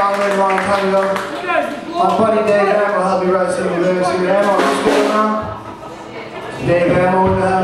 songwriter a long time ago. My buddy Dave Hamill helped me write some of the lyrics here. Hamill, are you? Dave Hamill what the hell?